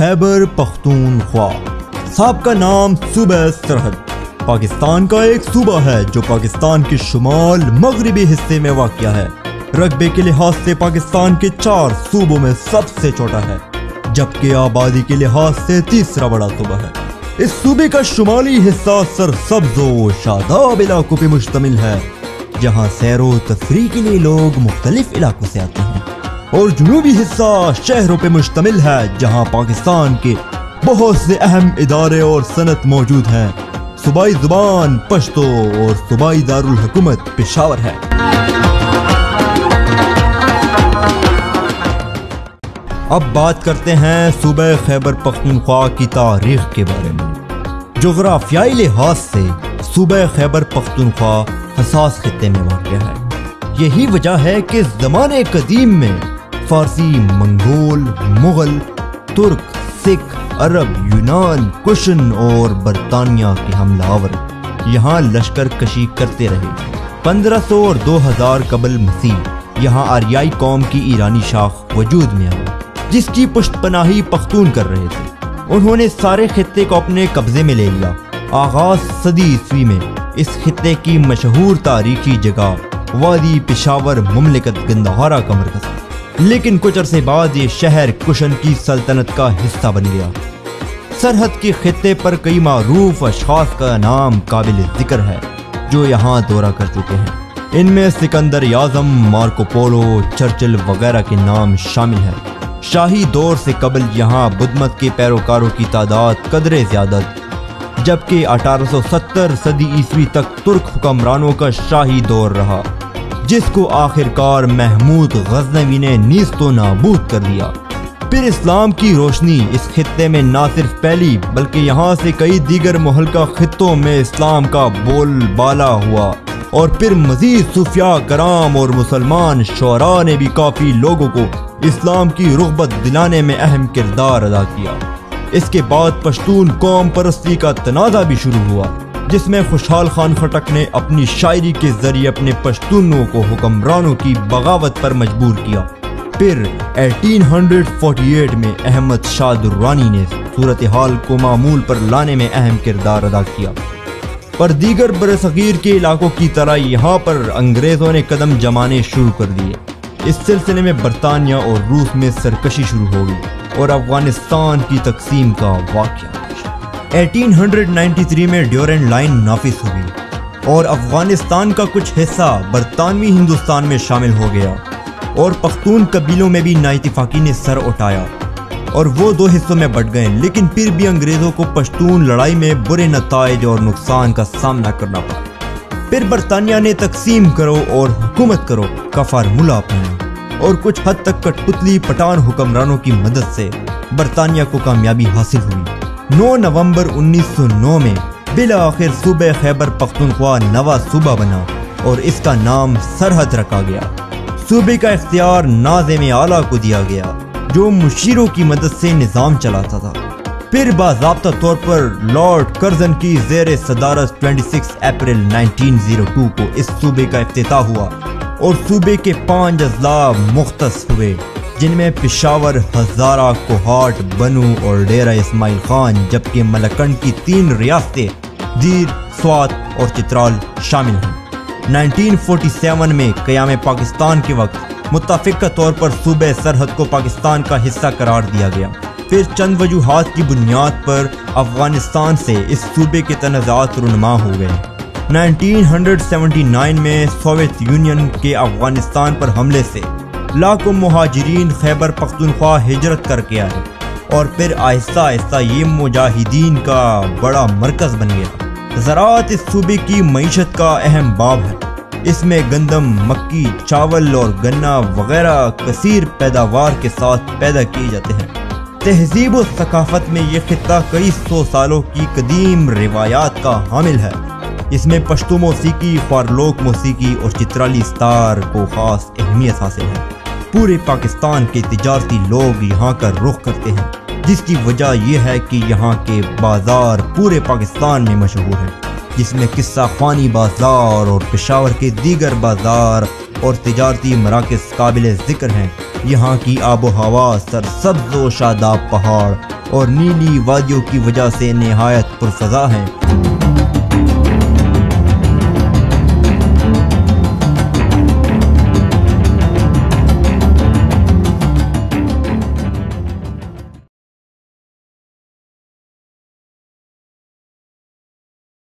खैबर पख्तूनख्वा सबका नाम सूबा सरहद। पाकिस्तान का एक सूबा है, जो पाकिस्तान के शुमाल मगरबी हिस्से में वाक़ है। रकबे के लिहाज से पाकिस्तान के चार सूबों में सबसे छोटा है, जबकि आबादी के लिहाज से तीसरा बड़ा सूबा है। इस सूबे का शुमाली हिस्सा सरसब्जो शादाब इलाकों पर मुश्तमिल है, जहाँ सैरो तफरी के लिए लोग मुख्तलिफ़ इलाकों से आते हैं। और जुनूबी हिस्सा शहरों पे मुश्तमिल है, जहाँ पाकिस्तान के बहुत से अहम इदारे और सनत मौजूद हैं। सूबाई ज़ुबान, पश्तो और सूबाई दारुल पेशावर है। अब बात करते हैं सूबह खैबर पख्तूनख्वा की तारीख के बारे में। जोग्राफियाई लिहाज से सूबह खैबर पख्तूनख्वा हसास खत्े में वाक़ है। यही वजह है कि ज़माने कदीम में फारसी, मंगोल, मुगल, तुर्क, सिख, अरब, यूनान, कुशन और बरतानिया के हमलावर यहाँ लश्कर कशी करते रहे। 1500 और 2000 कबल मसीह यहाँ आरियाई कौम की ईरानी शाख वजूद में आई जिसकी पुष्टपनाही पख्तून कर रहे थे। उन्होंने सारे खत्े को अपने कब्जे में ले लिया। आगाज़ सदी ईस्वी में इस खत्े की मशहूर तारीखी जगह वादी पिशावर ममलिकत गंदहारा का मरकज लेकिन कुछ अरसे बाद ये शहर कुशन की सल्तनत का हिस्सा बन गया। सरहद के खत्े पर कई मरूफ अशास का नाम काबिल ज़िक्र है, जो यहाँ दौरा कर चुके हैं। इनमें सिकंदर याजम मार्कोपोलो चर्चिल वगैरह के नाम शामिल हैं। शाही दौर से कबल यहाँ बुद्धमत के पैरोकारों की तादाद कदरे ज़्यादा जबकि 1870 सदी ईस्वी तक तुर्क हुक्मरानों का शाही दौर रहा। जिसको आखिरकार महमूद गजनवी ने नीस्तो नाबूद कर दिया। फिर इस्लाम की रोशनी इस खत्े में ना सिर्फ़ पहली बल्कि यहाँ से कई दीगर मुहलका खत्ों में इस्लाम का बोल बाला हुआ। और फिर मजीद सूफिया कराम और मुसलमान शरा ने भी काफ़ी लोगों को इस्लाम की रुगबत दिलाने में अहम किरदार अदा किया। इसके बाद पश्तून कौम परस्ती का तनाज़ा भी शुरू हुआ। जिसमें खुशहाल खान खटक ने अपनी शायरी के ज़रिए अपने पश्तूनों को हुक्मरानों की बगावत पर मजबूर किया। फिर 1848 में अहमद शाह दुर्रानी ने सूरत हाल को मामूल पर लाने में अहम किरदार अदा किया। पर दीगर बरसगीर के इलाकों की तरह यहाँ पर अंग्रेज़ों ने कदम जमाने शुरू कर दिए। इस सिलसिले में बरतानिया और रूस में सरकशी शुरू हो गई और अफ़गानिस्तान की तकसीम का वाक़ 1893 में ड्योरेंट लाइन नाफिज हो गई और अफ़गानिस्तान का कुछ हिस्सा बरतानवी हिंदुस्तान में शामिल हो गया और पख्तून कबीलों में भी नाइतफाकी ने सर उठाया और वो दो हिस्सों में बट गए, लेकिन फिर भी अंग्रेज़ों को पश्तून लड़ाई में बुरे नतज और नुकसान का सामना करना पड़ा। फिर बरतानिया ने तकसीम करो और हुकूमत करो का फार्मूला अपनाया और कुछ हद तक कठपुतली पठान हुक्मरानों की मदद से बरतानिया को कामयाबी हासिल हुई। 9 नवंबर 1909 में बिल आखिर सूबे खैबर पख्तूनख्वा नवा सूबा बना और इसका नाम सरहद रखा गया। सूबे का इख्तियार नाजिम आला को दिया गया, जो मुशीरों की मदद से निज़ाम चलाता था। फिर बाबा तौर पर लॉर्ड कर्जन की जेर सदारत 26 अप्रैल 1902 को इस सूबे का अफ्ताह हुआ और सूबे के पाँच अजला मुख्त हुए। जिनमें पिशावर हजारा कोहाट, बनू और डेरा इस्माइल खान, जबकि मलकंड की तीन रियासतें, दीर, स्वात और चित्राल शामिल हैं। 1947 में क्याम पाकिस्तान के वक्त मुतफ़ा तौर पर सूबे सरहद को पाकिस्तान का हिस्सा करार दिया गया। फिर चंद वजूहत की बुनियाद पर अफ़गानिस्तान से इस सूबे के तनाज़ात रुनमा हो गए। 1979 में सोवियत यूनियन के अफ़गानिस्तान पर हमले से लाखों महाजरीन खैबर पख्तनख्वा हिजरत करके आए और फिर आहिस्ता आहिस्ता ये मुजाहिदीन का बड़ा मरकज बन गया। ज़रात इस सूबे की मीशत का अहम बाब है। इसमें गंदम, मक्की, चावल और गन्ना वगैरह कसीर पैदावार के साथ पैदा किए जाते हैं। तहजीब और सकाफत में ये खत्ता कई सौ सालों की कदीम रिवायात का हामिल है। इसमें पश्तो मौसीकी, फारलोक मौसीकी और चित्राली स्तार को खास अहमियत हासिल है। पूरे पाकिस्तान के तजारती लोग यहाँ का रुख करते हैं, जिसकी वजह यह है कि यहाँ के बाज़ार पूरे पाकिस्तान में मशहूर है, जिसमें किस्सा खानी बाज़ार और पेशावर के दीगर बाज़ार और तजारती मराकज काबिल ज़िक्र हैं। यहाँ की आबो हवा सरसब्ज व शादाब पहाड़ और नीली वादियों की वजह से नहायत पुरफजा हैं।